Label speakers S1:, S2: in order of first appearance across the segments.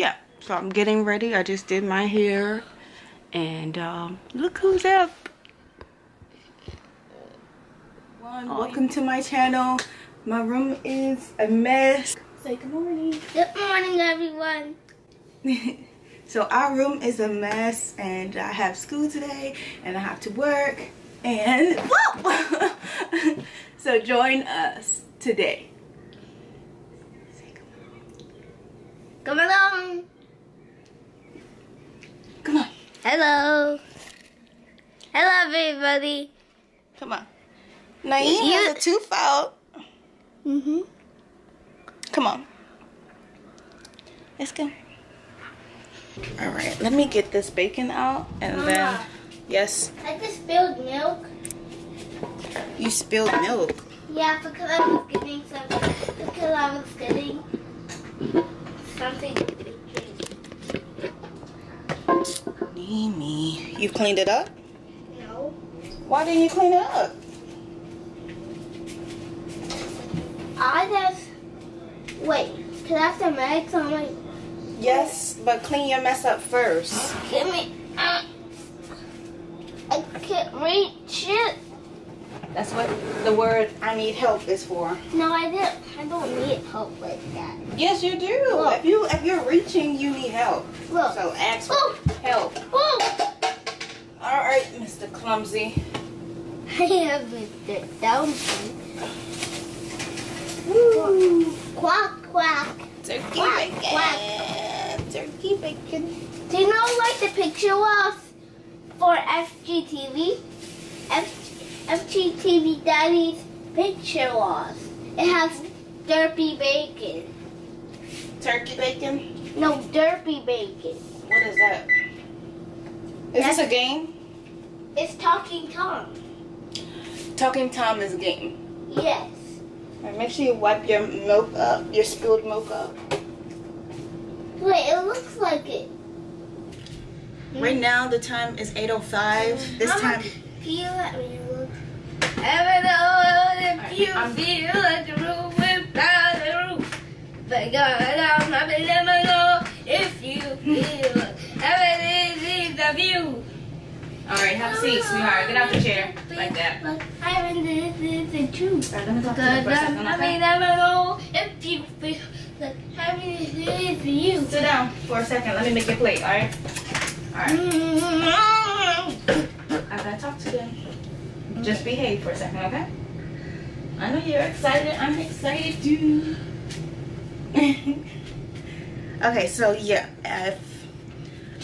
S1: yeah, so I'm getting ready. I just did my hair. And um, look who's up. Welcome to my channel. My room is a mess. Say good morning.
S2: Good morning, everyone.
S1: so our room is a mess and I have school today and I have to work and so join us today.
S2: Come along.
S1: Come on.
S2: Hello. Hello, everybody.
S1: Come on. Naeem you has a tooth out.
S2: Mm-hmm.
S1: Come on. Let's go. All right, let me get this bacon out and Mama, then, yes.
S2: I just spilled milk.
S1: You spilled milk?
S2: Yeah, because I was getting some, Because I was getting something.
S1: Mimi, you cleaned it up?
S2: No.
S1: Why didn't you clean it up?
S2: I just wait. Can I have some eggs on my?
S1: Yes, but clean your mess up first.
S2: Give me. Uh, I can't reach it.
S1: That's what the word "I need help" is for.
S2: No, I didn't. I don't need help like that.
S1: Yes, you do. Look. If you if you're reaching, you need help.
S2: Look.
S1: So ask for Ooh. help.
S2: Ooh.
S1: All right, Mr. Clumsy.
S2: I have Mr. Dumpy. Woo. Quack quack.
S1: Turkey quack, bacon. Quack. Turkey bacon.
S2: Do you know like the picture was for FGTV? F FGTV Daddy's picture was. It has derpy bacon.
S1: Turkey bacon?
S2: No, derpy bacon.
S1: What is that? Is That's, this a game?
S2: It's Talking Tom.
S1: Talking Tom is a game?
S2: Yes.
S1: Right, make sure you wipe your milk up, your spilled milk up.
S2: Wait, it looks like it.
S1: Right now the time is 8.05. This
S2: Mama,
S1: time...
S2: Can you let me Ever know if you I'm, feel like a room without a roof. But God, I'm not never know if you feel everything is the view.
S1: Alright, have a seat, sweetheart. Get out the chair. Like that.
S2: This is the truth.
S1: Alright, let me talk to you for a second, okay?
S2: I never know if you feel like happiness is you.
S1: Sit down for a second. Let me make your plate, alright? Alright. Mm-hmm. I gotta talk to them. Just behave for a second, okay? I know you're excited. I'm excited too. okay, so yeah, if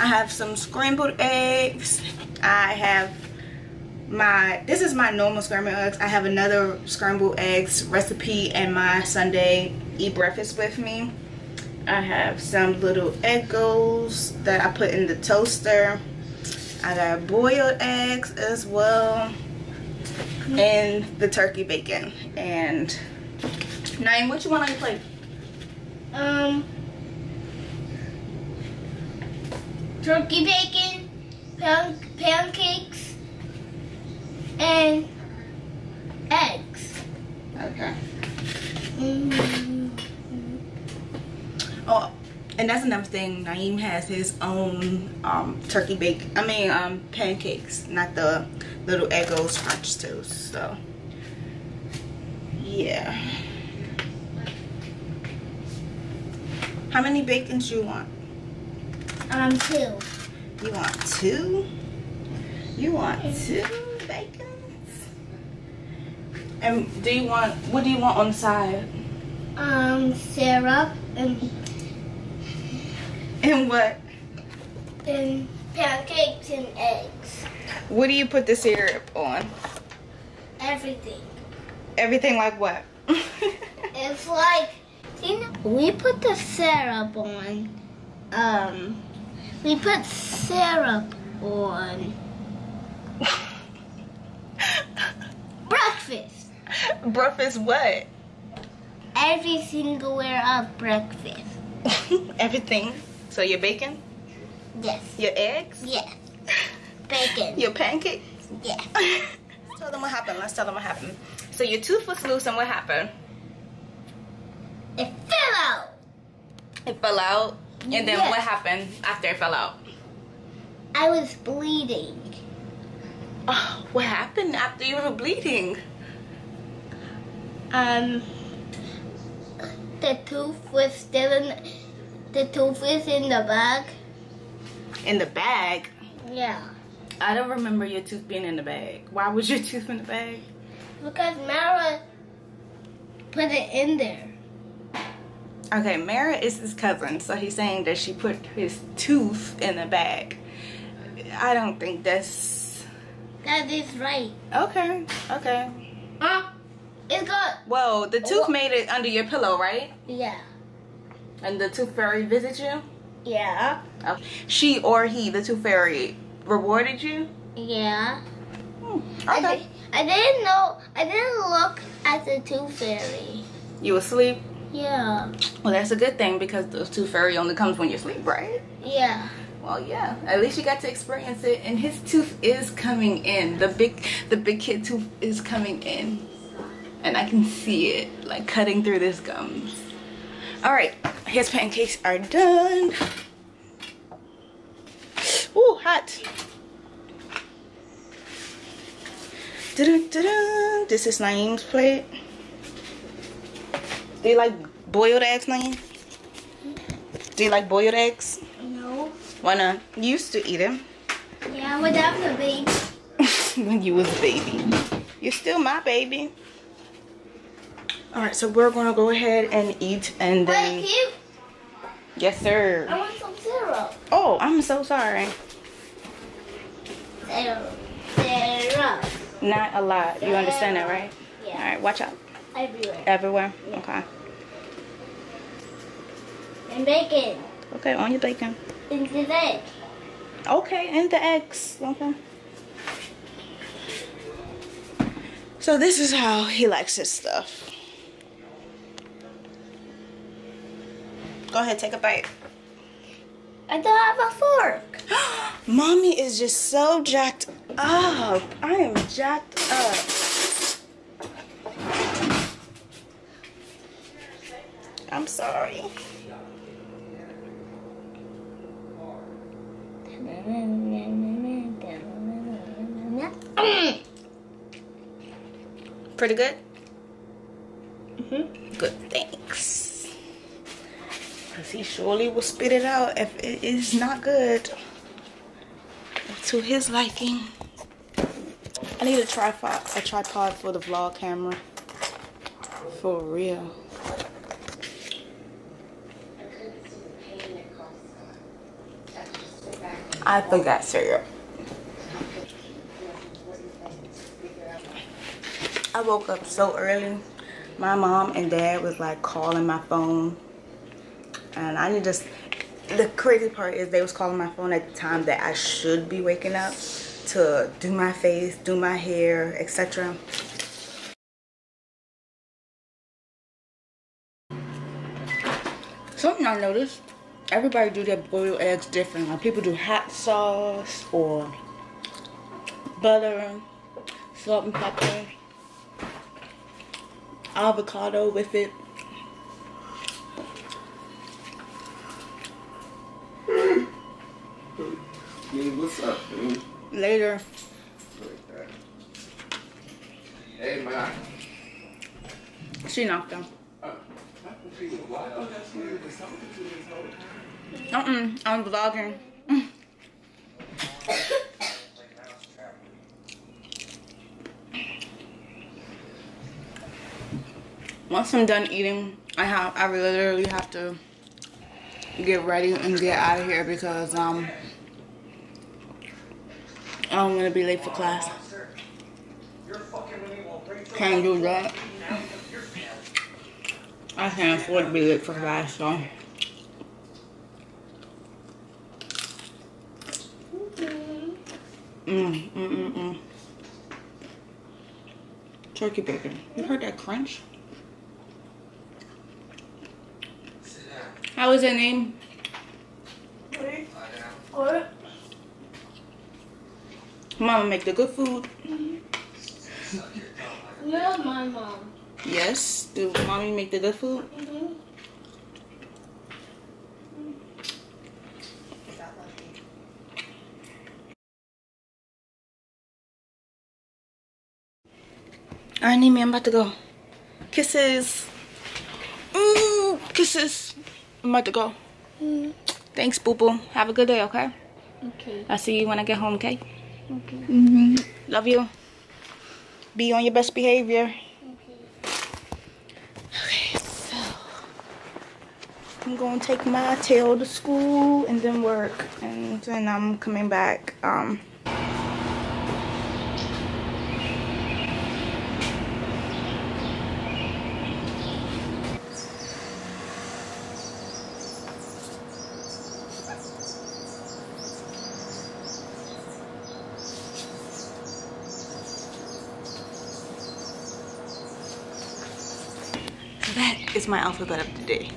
S1: I have some scrambled eggs. I have my, this is my normal scrambled eggs. I have another scrambled eggs recipe and my Sunday eat breakfast with me. I have some little Eggos that I put in the toaster. I got boiled eggs as well. And the turkey bacon. And Naeem, what you want on your plate?
S2: Um, turkey bacon, pan pancakes, and eggs.
S1: Okay. Mm -hmm. Oh, and that's another thing. Naeem has his own um, turkey bake. I mean, um, pancakes, not the little Eggos French toast. So, yeah. How many bacons you want?
S2: Um, two.
S1: You want two? You want two bacons? And do you want, what do you want on the side?
S2: Um, syrup and
S1: and what?
S2: And pancakes and eggs.
S1: What do you put the syrup on?
S2: Everything.
S1: Everything like what?
S2: it's like, you know, we put the syrup on, um, we put syrup on breakfast.
S1: Breakfast what?
S2: Every single way of breakfast.
S1: Everything. So your bacon?
S2: Yes.
S1: Your eggs?
S2: Yes.
S1: Your pancakes?
S2: Yes.
S1: tell them what happened. Let's tell them what happened. So your tooth was loose and what happened?
S2: It fell out.
S1: It fell out? And then yes. what happened after it fell out?
S2: I was bleeding.
S1: Oh, what happened after you were bleeding?
S2: Um, the tooth was still in. The tooth is in the bag.
S1: In the bag?
S2: Yeah.
S1: I don't remember your tooth being in the bag. Why was your tooth in the bag?
S2: Because Mara put it in there.
S1: Okay, Mara is his cousin, so he's saying that she put his tooth in the bag. I don't think that's...
S2: That is right.
S1: Okay, okay.
S2: Huh? It's got...
S1: Well, the tooth made it under your pillow, right?
S2: Yeah.
S1: And the tooth fairy visit you?
S2: Yeah.
S1: Okay. She or he, the tooth fairy, rewarded you?
S2: Yeah.
S1: Hmm. Okay.
S2: I, I didn't know, I didn't look at the tooth fairy.
S1: You asleep?
S2: Yeah.
S1: Well, that's a good thing because the tooth fairy only comes when you sleep, right?
S2: Yeah.
S1: Well, yeah. At least you got to experience it, and his tooth is coming in. The big, the big kid tooth is coming in, and I can see it like cutting through this gums. All right, his pancakes are done. Ooh, hot. Da -da -da this is Naeem's plate. Do you like boiled eggs, Naeem? Do you like boiled eggs?
S2: No.
S1: Why not? You used to eat them.
S2: Yeah, when I was a baby.
S1: when you was a baby. You're still my baby. Alright, so we're gonna go ahead and eat and then
S2: Wait, you...
S1: Yes sir.
S2: I want some syrup.
S1: Oh, I'm so sorry.
S2: Syrup.
S1: Not a lot. You understand that, right?
S2: Yeah.
S1: Alright, watch out.
S2: Everywhere.
S1: Everywhere? Okay.
S2: And bacon.
S1: Okay, on your bacon.
S2: And the egg.
S1: Okay, and the eggs. Okay. So this is how he likes his stuff. Go ahead, take a bite.
S2: I don't have a fork.
S1: Mommy is just so jacked up. I am jacked up. I'm sorry. Pretty good? Mm-hmm. Good, thanks. Because he surely will spit it out if it is not good. To his liking. I need a tripod, a tripod for the vlog camera. For real. I forgot syrup. I woke up so early. My mom and dad was like calling my phone. And I need to, the crazy part is they was calling my phone at the time that I should be waking up to do my face, do my hair, etc. Something I noticed everybody do their boiled eggs different. Like people do hot sauce or butter, salt and pepper, avocado with it. Later.
S3: Hey, man.
S1: She knocked down. Uh-uh, I'm vlogging. Once I'm done eating, I have I literally have to get ready and get out of here because um I'm gonna be late for class. Can't do that. I can't afford to be late for class, so. Mm, mm, mm, mm. Turkey bacon. You heard that crunch? How was that name?
S2: What?
S1: Mama make the good food.
S2: You're my mom.
S1: Yes. Do mommy make the good food?
S2: Mm -hmm.
S1: All right, Nimi, I'm about to go. Kisses. Ooh, kisses. I'm about to go. Mm. Thanks, boo boo. Have a good day, okay?
S2: Okay.
S1: I'll see you when I get home, okay?
S2: Okay.
S1: Mm -hmm. Love you. Be on your best behavior.
S2: Okay.
S1: I'm gonna take my tail to school and then work, and then I'm coming back. Um, that is my alphabet of the day.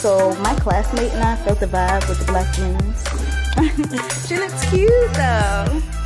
S1: So my classmate and I felt the vibe with the black jeans. she looks cute though.